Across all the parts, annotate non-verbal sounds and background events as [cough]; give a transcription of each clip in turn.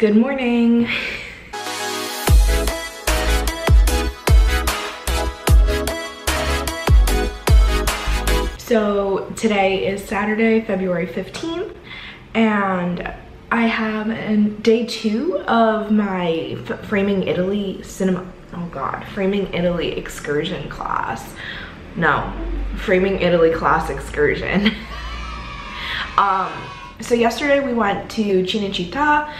good morning. So today is Saturday, February 15th, and I have an day two of my Framing Italy cinema, oh God, Framing Italy excursion class. No, Framing Italy class excursion. [laughs] um, so yesterday we went to Cinecittà.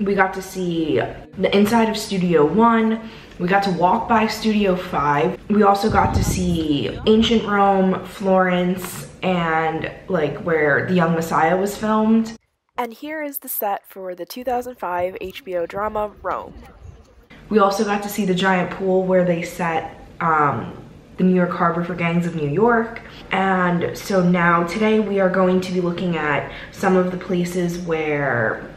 We got to see the inside of Studio One. We got to walk by Studio 5. We also got to see ancient Rome, Florence, and like where The Young Messiah was filmed. And here is the set for the 2005 HBO drama Rome. We also got to see the giant pool where they set um, the New York Harbor for Gangs of New York. And so now today we are going to be looking at some of the places where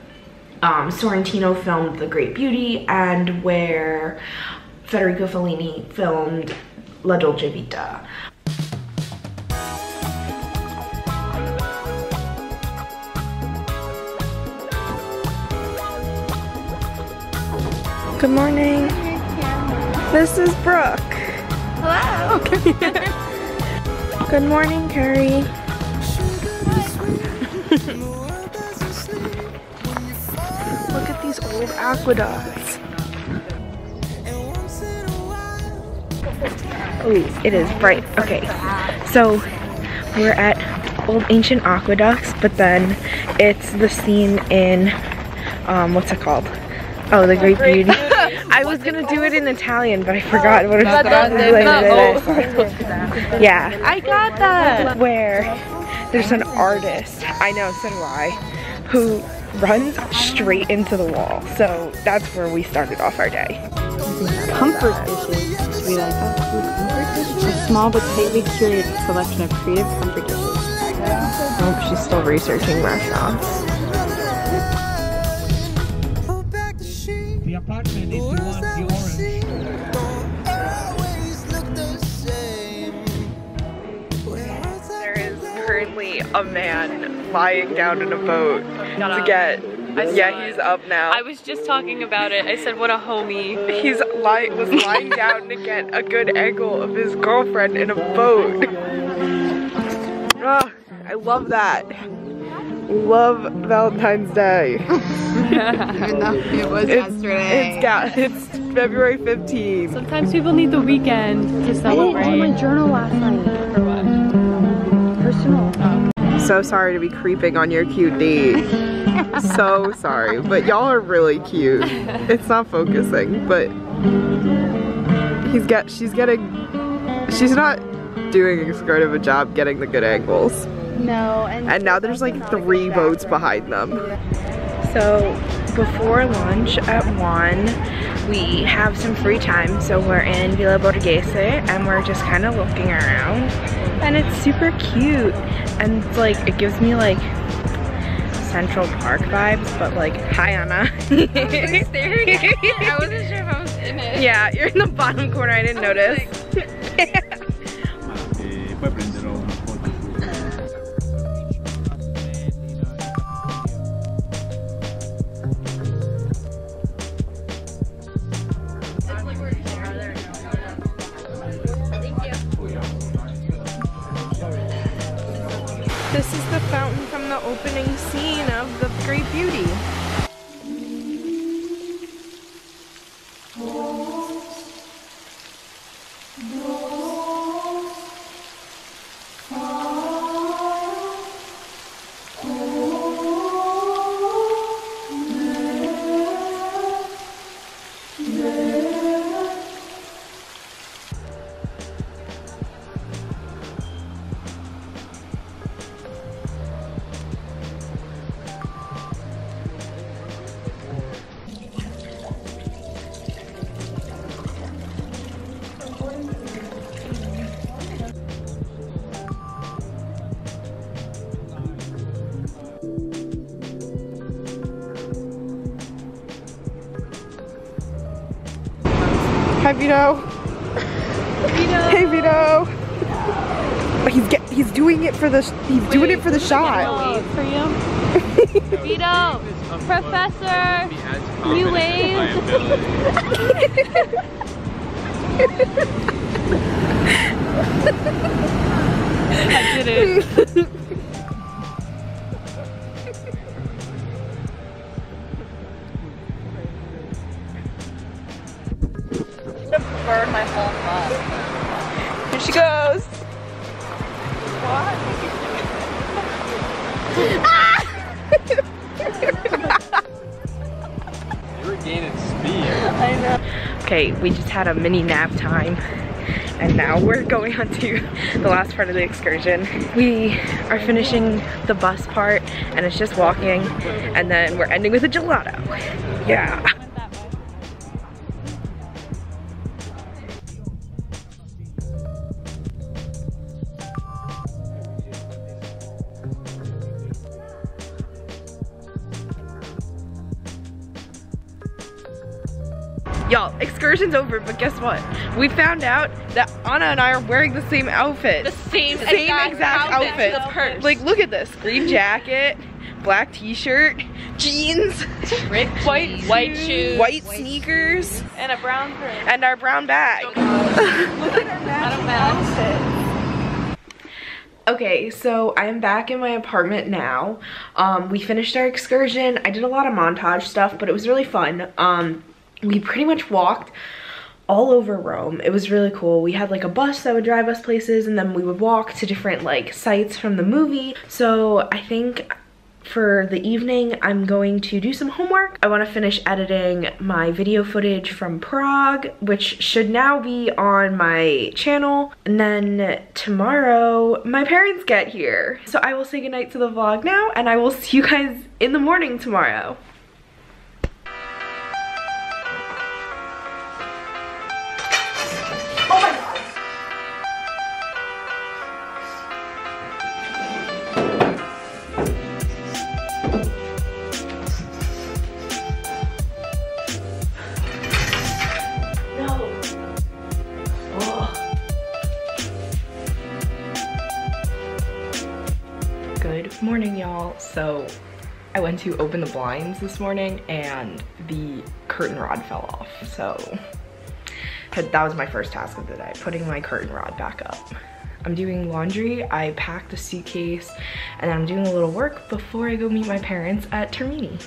um, Sorrentino filmed The Great Beauty and where Federico Fellini filmed La Dolce Vita. Good morning. This is Brooke. Hello. Okay. [laughs] Good morning, Carrie. These old aqueducts. Oh, it is bright. Okay, so we're at old ancient aqueducts, but then it's the scene in, um, what's it called? Oh, the Great Beauty. [laughs] I was gonna do it in Italian, but I forgot what it was. [laughs] Yeah. I got that. Where there's an artist, I know, so do I, who runs straight into the wall. So that's where we started off our day. Comfort dishes. We like. Comfort dishes. A small but tightly curated selection of creative comfort dishes. Oh, she's still researching restaurants. The apartment, if you want the orange. There is currently a man lying down in a boat to get. Yeah, he's up now. I was just talking about it. I said, what a homie. He's ly was lying [laughs] down to get a good angle of his girlfriend in a boat. Ah, I love that. Love Valentine's Day. Even though [laughs] [laughs] it was yesterday. It's ga- it's February 15th. Sometimes people need the weekend to celebrate. I didn't celebrate. do my journal last night. For what? Personal. So sorry to be creeping on your cute date. [laughs] so sorry, but y'all are really cute. It's not focusing, but he's get she's getting she's not doing as great of a job getting the good angles. No, and, And now there's like three boats behind them. So before lunch at 1, we have some free time. So we're in Villa Borghese and we're just kind of looking around. And it's super cute. And it's like, it gives me like Central Park vibes, but like, hi Anna. [laughs] [laughs] I wasn't sure if I was in it. yeah, you're in the bottom corner, I didn't notice. E [laughs] ah, Hi Vito. Vito. Hey Vito. But He's get he's doing it for the he's doing it for the shot. Wait for you. [laughs] Vito, professor. You wave. [laughs] I did it. [laughs] Burn my whole butt. Here she goes. [laughs] You're gaining speed. I know. Okay, we just had a mini nap time and now we're going on to the last part of the excursion. We are finishing the bus part and it's just walking and then we're ending with a gelato. Yeah. Y'all, excursion's over, but guess what? We found out that Anna and I are wearing the same outfit. The same, same exact, outfit. to the purse. Like, look at this. Green jacket, black t-shirt, jeans, white, white shoes, white sneakers, and a brown purse. and our brown bag. [laughs] I don't know. Okay, so I am back in my apartment now. Um, we finished our excursion. I did a lot of montage stuff, but it was really fun. Um, we pretty much walked all over Rome. It was really cool. We had like a bus that would drive us places and then we would walk to different like sites from the movie. So I think for the evening, I'm going to do some homework. I wanna finish editing my video footage from Prague, which should now be on my channel. And then tomorrow, my parents get here. So I will say goodnight to the vlog now and I will see you guys in the morning tomorrow. Went to open the blinds this morning and the curtain rod fell off. So that was my first task of the day, putting my curtain rod back up. I'm doing laundry, I packed a suitcase, and I'm doing a little work before I go meet my parents at Termini.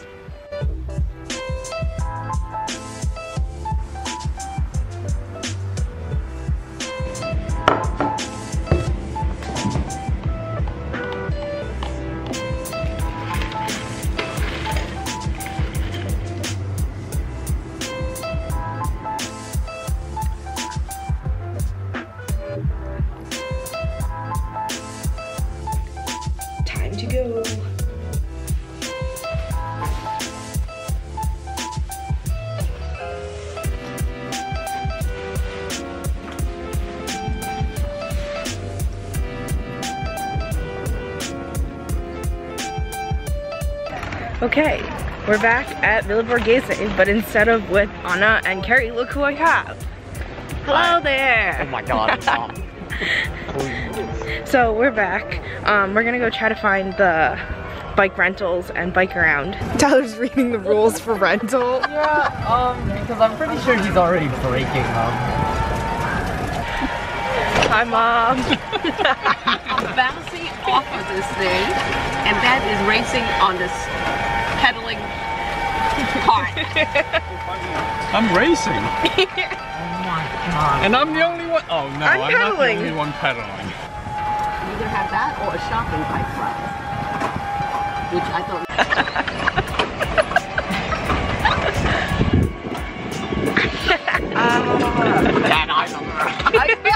Okay, we're back at Villa Borghese, but instead of with Anna and Carrie, look who I have. Hello there. Oh my god, Mom. [laughs] So we're back. Um, we're gonna go try to find the bike rentals and bike around. Tyler's reading the rules for rental. [laughs] Yeah, um, because I'm pretty sure he's already breaking them. Hi, mom. [laughs] I'm bouncing off of this thing, and that is racing on this pedaling cart. I'm racing. [laughs] Oh my god. And I'm the only one. Oh no, I'm I'm, not pedaling. the only one pedaling. Either have that or a shopping bike ride, which I thought. [laughs] [laughs] Ah. That I don't know.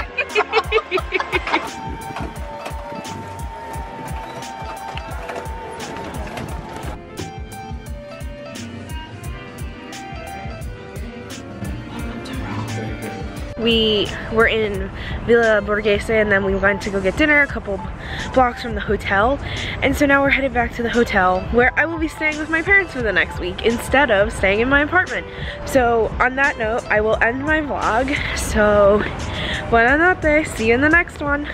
Were in Villa Borghese and then we went to go get dinner a couple blocks from the hotel. And so now we're headed back to the hotel where I will be staying with my parents for the next week instead of staying in my apartment. So on that note, I will end my vlog. So buonanotte, see you in the next one.